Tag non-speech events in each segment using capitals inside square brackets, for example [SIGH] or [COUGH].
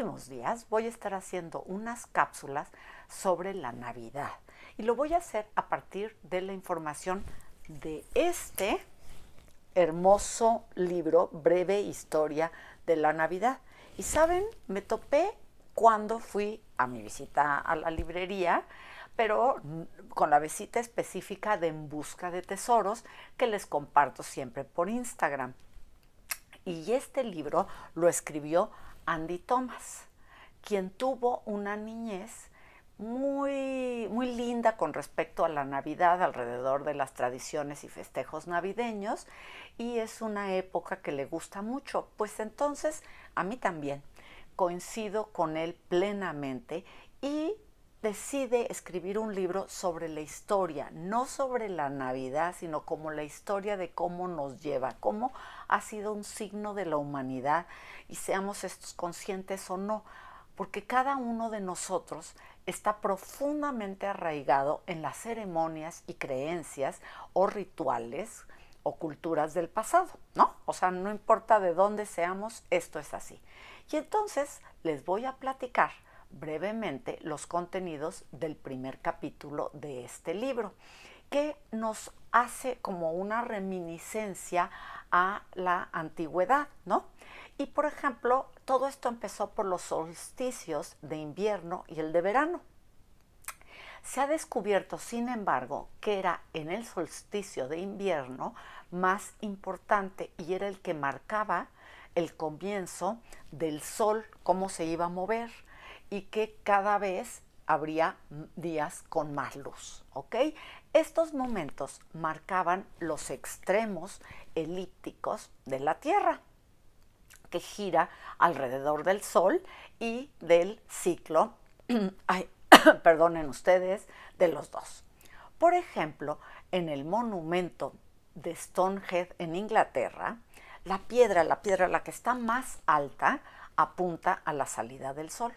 días voy a estar haciendo unas cápsulas sobre la Navidad y lo voy a hacer a partir de la información de este hermoso libro, Breve Historia de la Navidad. Y saben, me topé cuando fui a mi visita a la librería, pero con la visita específica de En Busca de Tesoros que les comparto siempre por Instagram. Y este libro lo escribió Andy Thomas, quien tuvo una niñez muy, muy linda con respecto a la Navidad, alrededor de las tradiciones y festejos navideños, y es una época que le gusta mucho. Pues entonces, a mí también, coincido con él plenamente y decide escribir un libro sobre la historia, no sobre la Navidad, sino como la historia de cómo nos lleva, cómo ha sido un signo de la humanidad y seamos conscientes o no, porque cada uno de nosotros está profundamente arraigado en las ceremonias y creencias o rituales o culturas del pasado, ¿no? O sea, no importa de dónde seamos, esto es así. Y entonces les voy a platicar brevemente los contenidos del primer capítulo de este libro, que nos hace como una reminiscencia a la antigüedad, ¿no? Y por ejemplo, todo esto empezó por los solsticios de invierno y el de verano. Se ha descubierto, sin embargo, que era en el solsticio de invierno más importante y era el que marcaba el comienzo del sol, cómo se iba a mover y que cada vez habría días con más luz, ¿ok? Estos momentos marcaban los extremos elípticos de la Tierra que gira alrededor del Sol y del ciclo, [CLEARS THROAT] ay, [COUGHS] perdonen ustedes, de los dos. Por ejemplo, en el monumento de Stonehenge en Inglaterra, la piedra, la piedra la que está más alta, apunta a la salida del sol.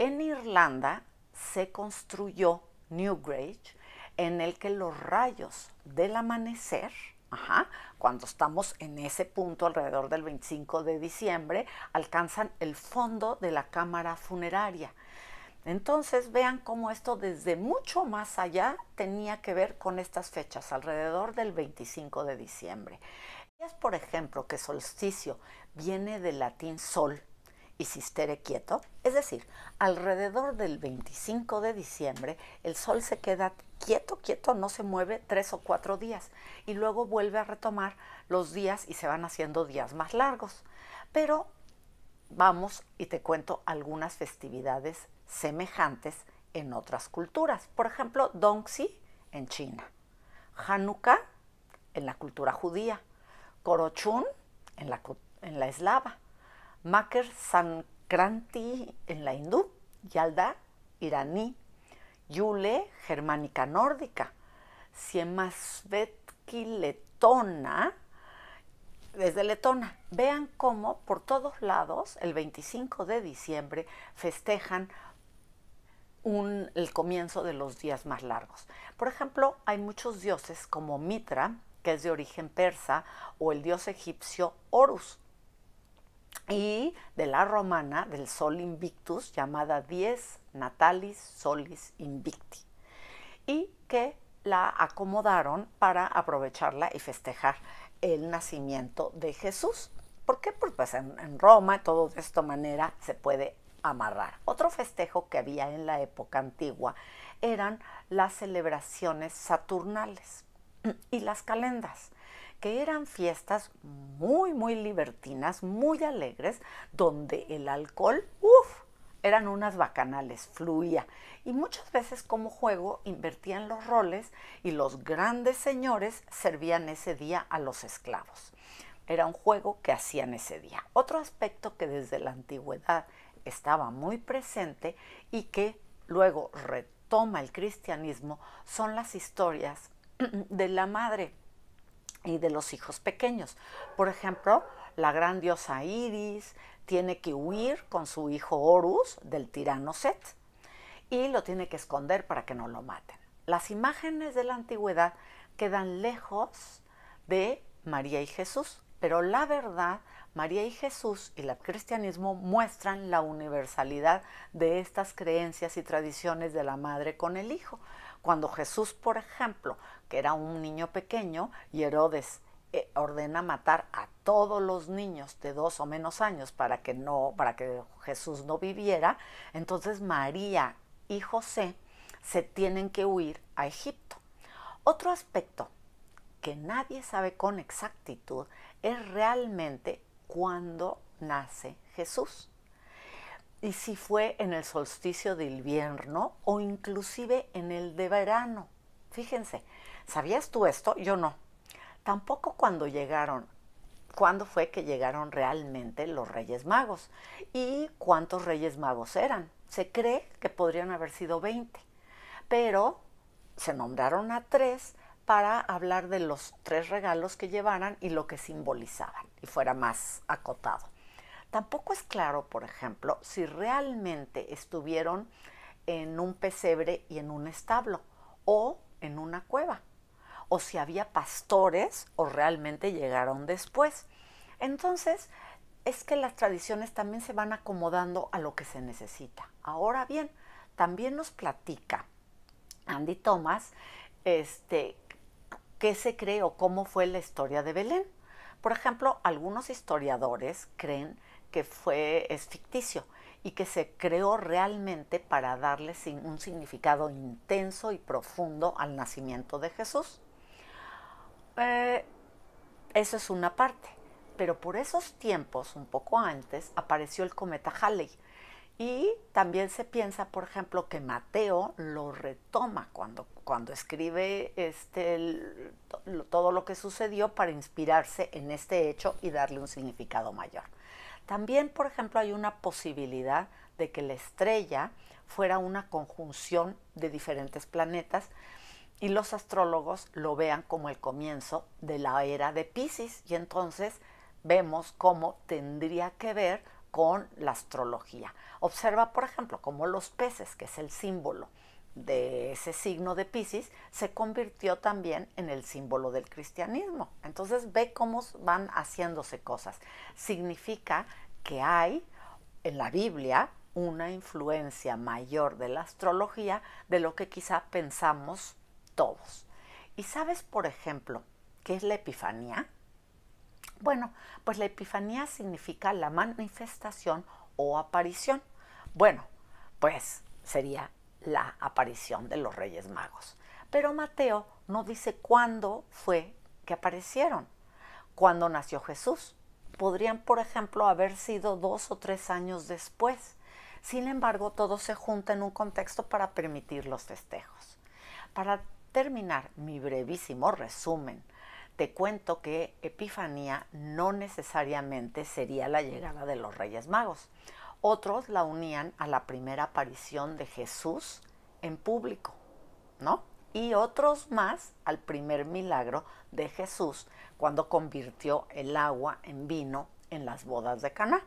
En Irlanda se construyó Newgrange, en el que los rayos del amanecer. Cuando estamos en ese punto, alrededor del 25 de diciembre, alcanzan el fondo de la cámara funeraria. Entonces vean cómo esto desde mucho más allá tenía que ver con estas fechas, alrededor del 25 de diciembre. Es por ejemplo que solsticio viene del latín sol, y sistere quieto, es decir, alrededor del 25 de diciembre el sol se queda quieto, quieto, no se mueve tres o cuatro días y luego vuelve a retomar los días y se van haciendo días más largos. Pero vamos y te cuento algunas festividades semejantes en otras culturas. Por ejemplo, Dongxi en China, Hanukkah en la cultura judía, Korochun en la, en la eslava, Makar Sankranti en la hindú, Yalda iraní, Yule germánica nórdica, Siemasvetki letona, desde letona. Vean cómo por todos lados el 25 de diciembre festejan el comienzo de los días más largos. Por ejemplo, hay muchos dioses como Mitra, que es de origen persa, o el dios egipcio Horus, y de la romana del Sol Invictus llamada Dies Natalis Solis Invicti y que la acomodaron para aprovecharla y festejar el nacimiento de Jesús. ¿Por qué? Pues en, en Roma todo de esta manera se puede amarrar. Otro festejo que había en la época antigua eran las celebraciones saturnales y las calendas que eran fiestas muy, muy libertinas, muy alegres, donde el alcohol, uff, eran unas bacanales, fluía. Y muchas veces como juego invertían los roles y los grandes señores servían ese día a los esclavos. Era un juego que hacían ese día. Otro aspecto que desde la antigüedad estaba muy presente y que luego retoma el cristianismo son las historias [CLEARS THROAT] de la madre y de los hijos pequeños. Por ejemplo, la gran diosa Iris tiene que huir con su hijo Horus del tirano Set y lo tiene que esconder para que no lo maten. Las imágenes de la antigüedad quedan lejos de María y Jesús, pero la verdad, María y Jesús y el cristianismo muestran la universalidad de estas creencias y tradiciones de la madre con el hijo. Cuando Jesús, por ejemplo, que era un niño pequeño, y Herodes eh, ordena matar a todos los niños de dos o menos años para que no, para que Jesús no viviera, entonces María y José se tienen que huir a Egipto. Otro aspecto que nadie sabe con exactitud es realmente cuándo nace Jesús. Y si fue en el solsticio de invierno o inclusive en el de verano. Fíjense, ¿sabías tú esto? Yo no. Tampoco cuando llegaron, cuándo fue que llegaron realmente los Reyes Magos y cuántos Reyes Magos eran. Se cree que podrían haber sido 20, pero se nombraron a tres para hablar de los tres regalos que llevaran y lo que simbolizaban y fuera más acotado. Tampoco es claro, por ejemplo, si realmente estuvieron en un pesebre y en un establo o en una cueva, o si había pastores o realmente llegaron después. Entonces, es que las tradiciones también se van acomodando a lo que se necesita. Ahora bien, también nos platica Andy Thomas este, qué se cree o cómo fue la historia de Belén. Por ejemplo, algunos historiadores creen que fue es ficticio y que se creó realmente para darle un significado intenso y profundo al nacimiento de Jesús. Eh, eso es una parte, pero por esos tiempos, un poco antes, apareció el cometa Halley, y también se piensa, por ejemplo, que Mateo lo retoma cuando, cuando escribe este, todo lo que sucedió para inspirarse en este hecho y darle un significado mayor. También, por ejemplo, hay una posibilidad de que la estrella fuera una conjunción de diferentes planetas y los astrólogos lo vean como el comienzo de la era de Pisces y entonces vemos cómo tendría que ver con la astrología. Observa, por ejemplo, cómo los peces, que es el símbolo de ese signo de Pisces, se convirtió también en el símbolo del cristianismo. Entonces ve cómo van haciéndose cosas. Significa que hay en la Biblia una influencia mayor de la astrología de lo que quizá pensamos todos. ¿Y sabes, por ejemplo, qué es la Epifanía? Bueno, pues la Epifanía significa la manifestación o aparición. Bueno, pues sería la aparición de los Reyes Magos. Pero Mateo no dice cuándo fue que aparecieron, cuándo nació Jesús. Podrían, por ejemplo, haber sido dos o tres años después. Sin embargo, todo se junta en un contexto para permitir los festejos. Para terminar mi brevísimo resumen te cuento que Epifanía no necesariamente sería la llegada de los Reyes Magos. Otros la unían a la primera aparición de Jesús en público, ¿no? Y otros más al primer milagro de Jesús cuando convirtió el agua en vino en las bodas de Caná.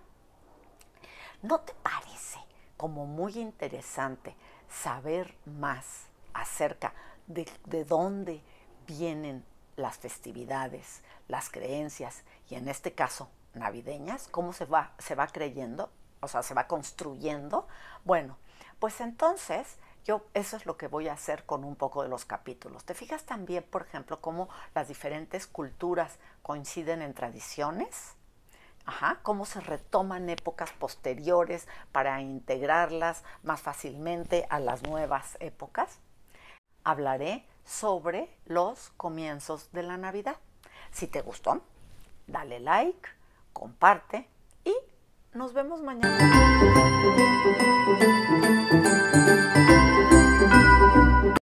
¿No te parece como muy interesante saber más acerca de, de dónde vienen las festividades, las creencias y en este caso navideñas, cómo se va, se va creyendo, o sea, se va construyendo. Bueno, pues entonces yo eso es lo que voy a hacer con un poco de los capítulos. ¿Te fijas también, por ejemplo, cómo las diferentes culturas coinciden en tradiciones? Ajá, cómo se retoman épocas posteriores para integrarlas más fácilmente a las nuevas épocas. Hablaré sobre los comienzos de la Navidad. Si te gustó, dale like, comparte nos vemos mañana.